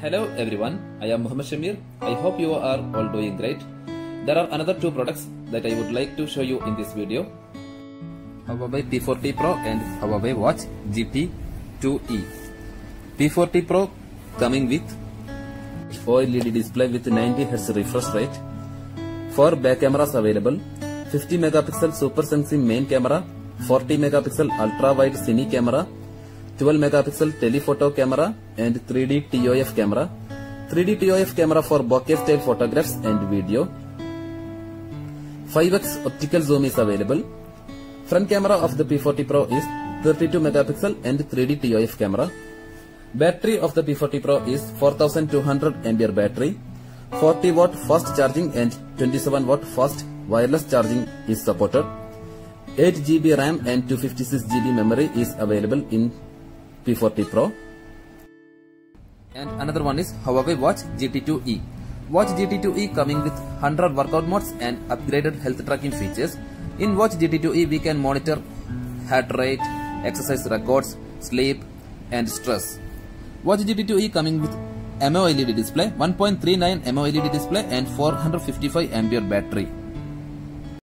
Hello everyone, I am Muhammad Shameer. I hope you are all doing great. There are another two products that I would like to show you in this video. Huawei P40 Pro and Huawei Watch GT 2e. P40 Pro coming with OLED display with 90 Hz refresh rate. Four back cameras available. 50 megapixel super sensing main camera, 40 megapixel ultra wide cine camera, 12 megapixel telephoto camera and 3D TOF camera. 3D TOF camera for bokeh style photographs and video. 5x optical zoom is available. Front camera of the P40 Pro is 32 megapixel and 3D TOF camera. Battery of the P40 Pro is 4200 mAh battery. 40 watt fast charging and 27 watt fast wireless charging is supported. 8 GB RAM and 256 GB memory is available in P40 Pro. And another one is Huawei Watch GT2e. Watch GT2e coming with 100 workout modes and upgraded health tracking features. In Watch GT2e we can monitor heart rate, exercise records, sleep and stress. Watch GT2e coming with AMOLED display, 1.39 AMOLED display and 455 mAh battery.